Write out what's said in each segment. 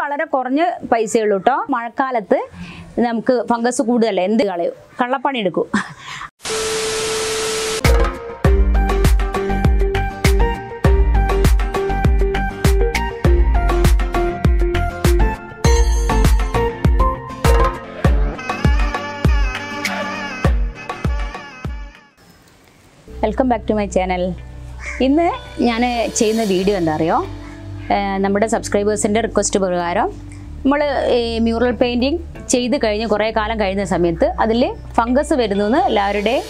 വളരെ കുറഞ്ഞ പൈസയുള്ളൂ കേട്ടോ മഴക്കാലത്ത് നമുക്ക് ഫംഗസ് കൂടുതലല്ലേ? എന്ത് കളയും കള്ളപ്പണി എടുക്കും. Welcome back to my channel ഇന്ന് ഞാൻ ചെയ്യുന്ന വീഡിയോ എന്താ അറിയോ? നമ്മുടെ സബ്സ്ക്രൈബേഴ്സിന്റെ റിക്വസ്റ്റ് പ്രകാരം നമ്മൾ മ്യൂറൽ പെയിന്റിങ് ചെയ്ത് കഴിഞ്ഞ് കുറേ കാലം കഴിഞ്ഞ സമയത്ത് അതിൽ ഫംഗസ് വരുന്നു എന്ന് എല്ലാവരുടെയും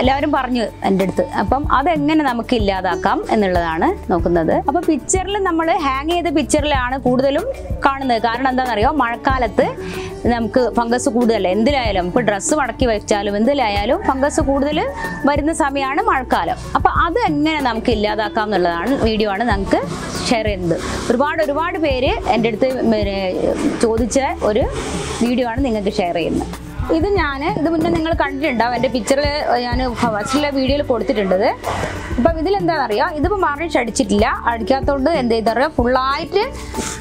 എല്ലാവരും പറഞ്ഞു എന്റെ അടുത്ത്. അപ്പം അതെങ്ങനെ നമുക്ക് ഇല്ലാതാക്കാം എന്നുള്ളതാണ് നോക്കുന്നത്. അപ്പോൾ പിക്ചറിൽ നമ്മൾ ഹാങ് ചെയ്ത പിക്ചറിലാണ് കൂടുതലും കാണുന്നത്. കാരണം എന്താണെന്നറിയോ? മഴക്കാലത്ത് നമുക്ക് ഫംഗസ് കൂടുതലല്ലേ? എന്തിലായാലും ഇപ്പോൾ ഡ്രസ്സ് മടക്കി വെച്ചാലും എന്തിലായാലും ഫംഗസ് കൂടുതൽ വരുന്ന സമയമാണ് മഴക്കാലം. അപ്പോൾ അത് എങ്ങനെ നമുക്ക് ഇല്ലാതാക്കാം എന്നുള്ളതാണ് വീഡിയോ ആണ് നമുക്ക് ഷെയർ ചെയ്യുന്നത്. ഒരുപാട് ഒരുപാട് പേര് എന്റെ അടുത്ത് ചോദിച്ച ഒരു വീഡിയോ ആണ് നിങ്ങൾക്ക് ഷെയർ ചെയ്യുന്നത്. ഇത് ഞാൻ ഇത് മുന്നേ നിങ്ങൾ കണ്ടിട്ടുണ്ടാവും. എന്റെ പിക്ചറിൽ ഞാൻ ഫസ്റ്റിലെ വീഡിയോയിൽ കൊടുത്തിട്ടുണ്ടത്. അപ്പം ഇതിലെന്താണെന്ന് അറിയാം ഇതിപ്പോൾ മാറിച്ച് അടിച്ചിട്ടില്ല. അടിക്കാത്തതുകൊണ്ട് എന്ത് ചെയ്തറിയാം ഫുള്ളായിട്ട്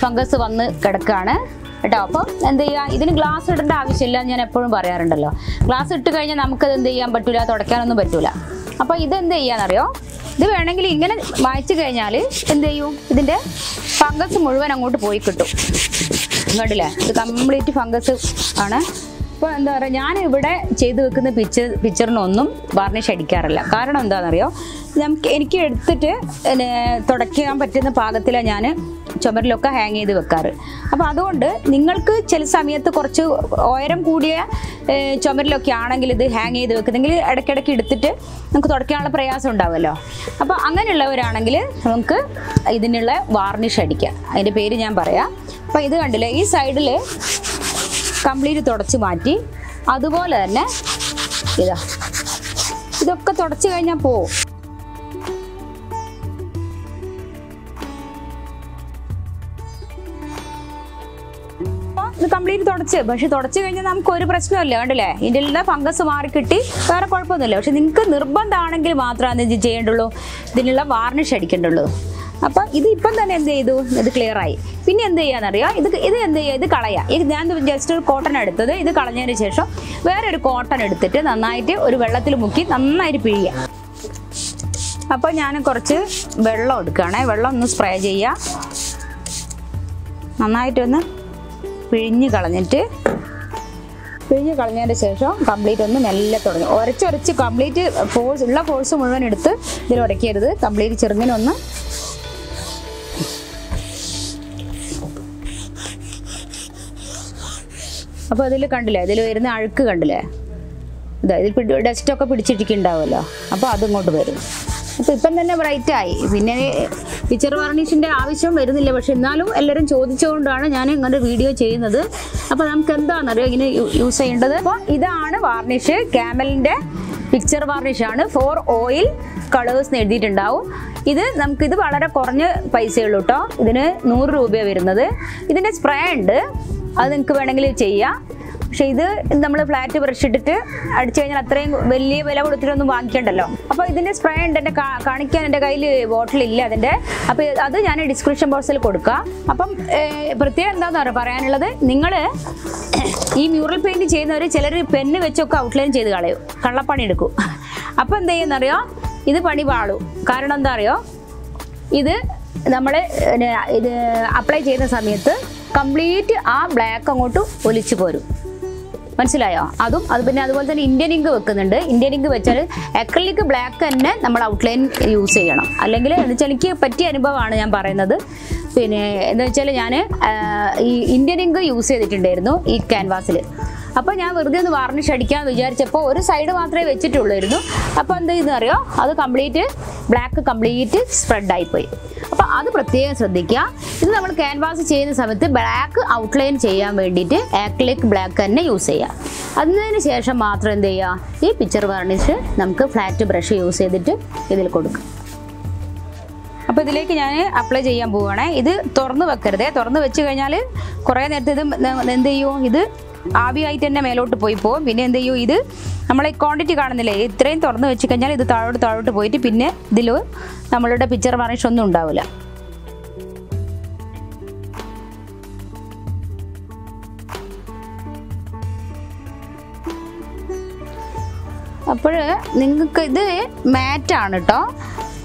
ഫംഗസ് വന്ന് കിടക്കുകയാണ് കേട്ടോ? അപ്പം എന്ത് ചെയ്യുക ഇതിന് ഗ്ലാസ് ഇടേണ്ട ആവശ്യമില്ല ഞാൻ എപ്പോഴും പറയാറുണ്ടല്ലോ. ഗ്ലാസ് ഇട്ട് കഴിഞ്ഞാൽ നമുക്കത് എന്ത് ചെയ്യാൻ പറ്റില്ല തുടയ്ക്കാനൊന്നും പറ്റില്ല അപ്പോൾ ഇത് ഇതെന്ത് ചെയ്യാന്നറിയോ? ഇത് വേണമെങ്കിൽ ഇങ്ങനെ വായിച്ചു കഴിഞ്ഞാൽ എന്ത് ചെയ്യും? ഇതിന്റെ ഫംഗസ് മുഴുവൻ അങ്ങോട്ട് പോയി കിട്ടും. കണ്ടില്ലേ? ഇത് കംപ്ലീറ്റ് ഫംഗസ് ആണ്. ഇപ്പോൾ എന്താ പറയുക ഞാൻ ഇവിടെ ചെയ്തു വെക്കുന്ന പിക്ചർ പിക്ചറിനൊന്നും വാർണിഷ് അടിക്കാറില്ല. കാരണം എന്താണെന്നറിയോ നമുക്ക് എനിക്ക് എടുത്തിട്ട് തുടയ്ക്കാൻ പറ്റുന്ന പാകത്തിലാണ് ഞാൻ ചുമരിലൊക്കെ ഹാങ് ചെയ്ത് വെക്കാറ്. അപ്പോൾ അതുകൊണ്ട് നിങ്ങൾക്ക് ചില സമയത്ത് കുറച്ച് ഉയരം കൂടിയ ചുമരിലൊക്കെ ആണെങ്കിൽ ഇത് ഹാങ് ചെയ്ത് വെക്കുന്നെങ്കിൽ ഇടയ്ക്കിടയ്ക്ക് എടുത്തിട്ട് നമുക്ക് തുടയ്ക്കാനുള്ള പ്രയാസം ഉണ്ടാവുമല്ലോ അപ്പോൾ അങ്ങനെയുള്ളവരാണെങ്കിൽ നമുക്ക് ഇതിനുള്ള വാർണിഷ് അടിക്കാം. അതിന്റെ പേര് ഞാൻ പറയാം. അപ്പോൾ ഇത് കണ്ടില്ലേ ഈ സൈഡിൽ കംപ്ലീറ്റ് തുടച്ച് മാറ്റി. അതുപോലെ തന്നെ ഇതാ ഇതൊക്കെ തുടച്ച് കഴിഞ്ഞാൽ പോവും കംപ്ലീറ്റ് തുടച്ച്. പക്ഷെ തുടച്ച് കഴിഞ്ഞാൽ നമുക്ക് ഒരു പ്രശ്നമല്ല കണ്ടില്ലേ? ഇതിന്റെ എല്ലാം ഫംഗസ് മാറി കിട്ടി വേറെ കുഴപ്പമൊന്നുമില്ല. പക്ഷെ നിങ്ങൾക്ക് നിർബന്ധമാണെങ്കിൽ മാത്രമാണ് ഇത് ചെയ്യേണ്ടുള്ളൂ. ഇതിനുള്ള വാർണിഷ് അടിക്കേണ്ടുള്ളൂ. അപ്പം ഇത് ഇപ്പം തന്നെ എന്ത് ചെയ്തു? ഇത് ക്ലിയർ ആയി. പിന്നെ എന്ത് ചെയ്യാന്നറിയാം? ഇത് ഇത് എന്ത് ചെയ്യുക ഇത് കളയാം. ഞാൻ ജസ്റ്റ് ഒരു കോട്ടൺ എടുത്തത്. ഇത് കളഞ്ഞതിന് ശേഷം വേറെ ഒരു കോട്ടൺ എടുത്തിട്ട് നന്നായിട്ട് ഒരു വെള്ളത്തിൽ മുക്കി നന്നായിട്ട് പിഴിയാം. അപ്പോൾ ഞാൻ കുറച്ച് വെള്ളം എടുക്കുകയാണേ. വെള്ളം ഒന്ന് സ്പ്രേ ചെയ്യുക നന്നായിട്ടൊന്ന് പിഴിഞ്ഞ് കളഞ്ഞിട്ട് പിഴിഞ്ഞ് കളഞ്ഞതിന് ശേഷം കംപ്ലീറ്റ് ഒന്ന് മെല്ലെ തുടങ്ങി. ഉരച്ചൊരച്ച് കംപ്ലീറ്റ് ഫോഴ്സ് ഉള്ള ഫോഴ്സ് മുഴുവൻ എടുത്ത് ഇതിൽ ഉടയ്ക്കരുത് കംപ്ലീറ്റ് ചെറുങ്ങിനൊന്ന് അപ്പോൾ അതിൽ കണ്ടില്ലേ? ഇതിൽ വരുന്ന അഴുക്ക് കണ്ടില്ലേ? ഇതാ പിടി ഡസ്റ്റൊക്കെ പിടിച്ചിട്ടിട്ടുണ്ടാവുമല്ലോ അപ്പോൾ അതിങ്ങോട്ട് വരും. അപ്പോൾ ഇപ്പം തന്നെ ബ്രൈറ്റായി പിന്നെ ടീച്ചർ വാർണിഷിന്റെ ആവശ്യം വരുന്നില്ല. പക്ഷെ എന്നാലും എല്ലാവരും ചോദിച്ചുകൊണ്ടാണ് ഞാൻ ഇങ്ങനെ വീഡിയോ ചെയ്യുന്നത്. അപ്പോൾ നമുക്ക് എന്താണെന്നറിയോ ഇങ്ങനെ യൂസ് ചെയ്യേണ്ടത്? അപ്പോൾ ഇതാണ് വാർണിഷ് ക്യാമലിന്റെ പിക്ചർ വാർണിഷാണ് ഫോർ ഓയിൽ കളേഴ്സ് എഴുതിയിട്ടുണ്ടാവും. ഇത് നമുക്ക് ഇത് വളരെ കുറഞ്ഞ പൈസയുള്ളൂ കേട്ടോ ഇതിന് നൂറ് രൂപയാണ് വരുന്നത്. ഇതിന്റെ സ്പ്രേ ഉണ്ട്. അത് നിങ്ങൾക്ക് വേണമെങ്കിൽ ചെയ്യാം. പക്ഷെ ഇത് നമ്മൾ ഫ്ലാറ്റ് ബ്രഷ് ഇട്ടിട്ട് അടിച്ചു കഴിഞ്ഞാൽ അത്രയും വലിയ വില കൊടുത്തിട്ടൊന്നും വാങ്ങിക്കണ്ടല്ലോ. അപ്പോൾ ഇതിന്റെ സ്പ്രേ ഉണ്ട് എന്റെ കാണിക്കാൻ എന്റെ കയ്യിൽ ബോട്ടിൽ ഇല്ല അതിന്റെ അപ്പോൾ അത് ഞാൻ ഡിസ്ക്രിപ്ഷൻ ബോക്സിൽ കൊടുക്കാം. അപ്പം പ്രത്യേകം എന്താണെന്ന് പറയുക പറയാനുള്ളത് നിങ്ങൾ ഈ മ്യൂറൽ പെയിന്റ് ചെയ്യുന്നവർ ചിലർ പെണ്ണ് വെച്ചൊക്കെ ഔട്ട്ലൈൻ ചെയ്ത് കളയും. കള്ളപ്പണി എടുക്കും. അപ്പോൾ എന്ത് ചെയ്യുന്നറിയോ? ഇത് പണി പാളു. കാരണം എന്താ അറിയോ? ഇത് നമ്മൾ ഇത് അപ്ലൈ ചെയ്യുന്ന സമയത്ത് കംപ്ലീറ്റ് ആ ബ്ലാക്ക് അങ്ങോട്ട് ഒലിച്ചു പോരും. മനസ്സിലായോ? അതും അത് പിന്നെ അതുപോലെ തന്നെ ഇന്ത്യൻ ഇങ്ക് വെക്കുന്നുണ്ട്. ഇന്ത്യൻ ഇങ്ക് വെച്ചാൽ അക്രലിക് ബ്ലാക്ക് തന്നെ നമ്മൾ ഔട്ട്ലൈൻ യൂസ് ചെയ്യണം. അല്ലെങ്കിൽ എന്ന് വെച്ചാൽ എനിക്ക് പറ്റിയ അനുഭവമാണ് ഞാൻ പറയുന്നത്. പിന്നെ എന്ന് വെച്ചാൽ ഞാൻ ഈ ഇന്ത്യൻ ഇങ്ക് യൂസ് ചെയ്തിട്ടുണ്ടായിരുന്നു ഈ ക്യാൻവാസിൽ അപ്പോൾ ഞാൻ വെറുതെ ഒന്ന് വാർണിഷ് അടിക്കാമെന്ന് വിചാരിച്ചപ്പോൾ ഒരു സൈഡ് മാത്രമേ വെച്ചിട്ടുള്ളായിരുന്നു. അപ്പോൾ എന്താ ചെയ്യുന്ന അറിയോ? അത് കംപ്ലീറ്റ് ബ്ലാക്ക് കംപ്ലീറ്റ് സ്പ്രെഡായിപ്പോയി അപ്പോൾ അത് പ്രത്യേകം ശ്രദ്ധിക്കുക. ഇത് നമ്മൾ ക്യാൻവാസ് ചെയ്യുന്ന സമയത്ത് ബ്ലാക്ക് ഔട്ട്ലൈൻ ചെയ്യാൻ വേണ്ടിയിട്ട് ആക്ലിക് ബ്ലാക്ക് തന്നെ യൂസ് ചെയ്യുക. അതിന് ശേഷം മാത്രം എന്ത് ചെയ്യുക? ഈ പിക്ചർ വാർണിഷ് നമുക്ക് ഫ്ലാറ്റ് ബ്രഷ് യൂസ് ചെയ്തിട്ട് ഇതിൽ കൊടുക്കും. അപ്പോൾ ഇതിലേക്ക് ഞാൻ അപ്ലൈ ചെയ്യാൻ പോവുകയാണേ. ഇത് തുറന്ന് വെക്കരുതേ. തുറന്ന് വെച്ച് കഴിഞ്ഞാൽ കുറേ നേരത്തെ ഇത് എന്ത് ചെയ്യും? ഇത് ആവിയായി തന്നെ മേലോട്ട് പോയി പോകും. പിന്നെ എന്ത് ചെയ്യും? ഇത് നമ്മളെ ക്വാണ്ടിറ്റി കാണുന്നില്ലേ? ഇത്രയും തുറന്ന് വെച്ച് കഴിഞ്ഞാൽ ഇത് താഴോട്ട് താഴോട്ട് പോയിട്ട് പിന്നെ ഇതിൽ നമ്മളുടെ പിക്ചർ വാർണിഷ് ഒന്നും ഉണ്ടാവില്ല. അപ്പോൾ നിങ്ങൾക്ക് ഇത് മാറ്റാണ് കേട്ടോ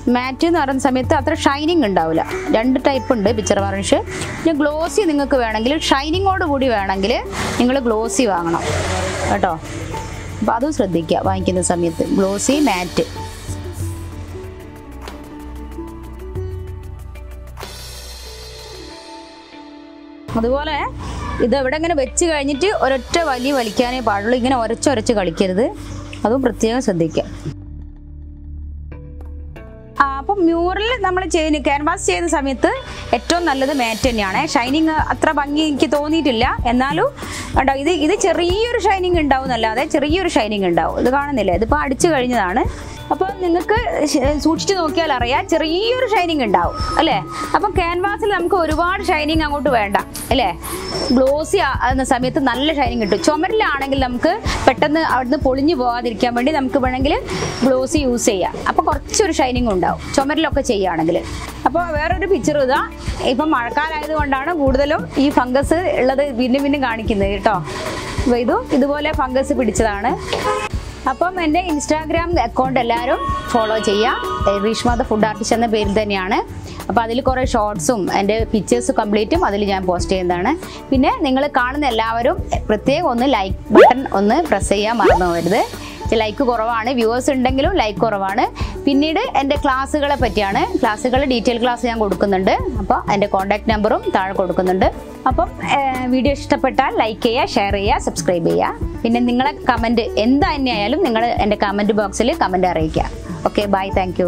മാറ്റ് എന്ന് പറയുന്ന സമയത്ത് അത്ര ഷൈനിങ് ഉണ്ടാവില്ല. രണ്ട് ടൈപ്പ് ഉണ്ട് പിക്ചർ വാർണിഷ് പിന്നെ ഗ്ലോസി നിങ്ങൾക്ക് വേണമെങ്കിൽ ഷൈനിങ്ങോട് കൂടി വേണമെങ്കിൽ നിങ്ങൾ ഗ്ലോസി വാങ്ങണം. കേട്ടോ? അപ്പോൾ അതും ശ്രദ്ധിക്കുക. വാങ്ങിക്കുന്ന സമയത്ത് ഗ്ലോസി മാറ്റ് അതുപോലെ ഇത് എവിടെ ഇങ്ങനെ വെച്ച് കഴിഞ്ഞിട്ട് ഒരൊറ്റ വലി വലിക്കാനേ പാടുള്ളൂ. ഇങ്ങനെ ഒരച്ചൊരച്ച് കളിക്കരുത്. അതും പ്രത്യേകം ശ്രദ്ധിക്കുക. മ്യൂറൽ നമ്മൾ ചെയ്യുന്ന ക്യാൻവാസ് ചെയ്യുന്ന സമയത്ത് ഏറ്റവും നല്ലത് മാറ്റ് തന്നെയാണ്. ഷൈനിങ് അത്ര ഭംഗി എനിക്ക് തോന്നിയിട്ടില്ല. എന്നാലും കണ്ടോ ഇത് ഇത് ചെറിയൊരു ഷൈനിങ് ഉണ്ടാവും എന്നല്ലാതെ ചെറിയൊരു ഷൈനിങ് ഉണ്ടാവും. ഇത് കാണുന്നില്ല? ഇതിപ്പോൾ അടിച്ചു കഴിഞ്ഞതാണ്. അപ്പോൾ നിങ്ങൾക്ക് സൂക്ഷിച്ച് നോക്കിയാൽ അറിയാം ചെറിയൊരു ഷൈനിങ് ഉണ്ടാവും അല്ലേ? അപ്പം ക്യാൻവാസിൽ നമുക്ക് ഒരുപാട് ഷൈനിങ് അങ്ങോട്ട് വേണ്ട അല്ലേ? ഗ്ലോസി ആകുന്ന സമയത്ത് നല്ല ഷൈനിങ് കിട്ടും. ചുമരിലാണെങ്കിൽ നമുക്ക് പെട്ടെന്ന് അവിടുന്ന് പൊളിഞ്ഞു പോകാതിരിക്കാൻ വേണ്ടി നമുക്ക് വേണമെങ്കിൽ ഗ്ലോസി യൂസ് ചെയ്യാം. അപ്പോൾ കുറച്ചൊരു ഷൈനിങ് ഉണ്ടാവും ചുമരിലൊക്കെ ചെയ്യുകയാണെങ്കിൽ. അപ്പോൾ വേറൊരു പിക്ചർ ഇതാ. ഇപ്പം മഴക്കാലായത് കൊണ്ടാണ് കൂടുതലും ഈ ഫംഗസ് ഉള്ളത് വീണ്ടും വീണ്ടും കാണിക്കുന്നത് കേട്ടോ. ഇതും ഇതുപോലെ ഫംഗസ് പിടിച്ചതാണ്. അപ്പം എന്റെ ഇൻസ്റ്റാഗ്രാം അക്കൗണ്ട് എല്ലാവരും ഫോളോ ചെയ്യുക. റീഷ്മ ദ ഫുഡ് ആർട്ടിസ്റ്റ് എന്ന പേരിൽ തന്നെയാണ്. അപ്പോൾ അതിൽ കുറേ ഷോർട്സും എന്റെ പിക്ചേഴ്സ് കംപ്ലീറ്റും അതിൽ ഞാൻ പോസ്റ്റ് ചെയ്യുന്നതാണ്. പിന്നെ നിങ്ങൾ കാണുന്ന എല്ലാവരും പ്രത്യേകം ഒന്ന് ലൈക്ക് ബട്ടൺ ഒന്ന് പ്രസ് ചെയ്യാൻ മറന്നു പോകരുത്. ലൈക്ക് കുറവാണ്. വ്യൂവേഴ്സ് ഉണ്ടെങ്കിലും ലൈക്ക് കുറവാണ്. പിന്നീട് എന്റെ ക്ലാസ്സുകളെ പറ്റിയാണ്. ക്ലാസ്സുകൾ ഡീറ്റെയിൽ ക്ലാസ് ഞാൻ കൊടുക്കുന്നുണ്ട്. അപ്പോൾ എന്റെ കോൺടാക്ട് നമ്പറും താഴെ കൊടുക്കുന്നുണ്ട്. അപ്പം വീഡിയോ ഇഷ്ടപ്പെട്ടാൽ ലൈക്ക് ചെയ്യുക ഷെയർ ചെയ്യുക സബ്സ്ക്രൈബ് ചെയ്യുക. പിന്നെ നിങ്ങളെ കമന്റ് എന്ത് തന്നെയായാലും നിങ്ങൾ എന്റെ കമന്റ് ബോക്സിൽ കമന്റ് അറിയിക്കുക. Okay bye thank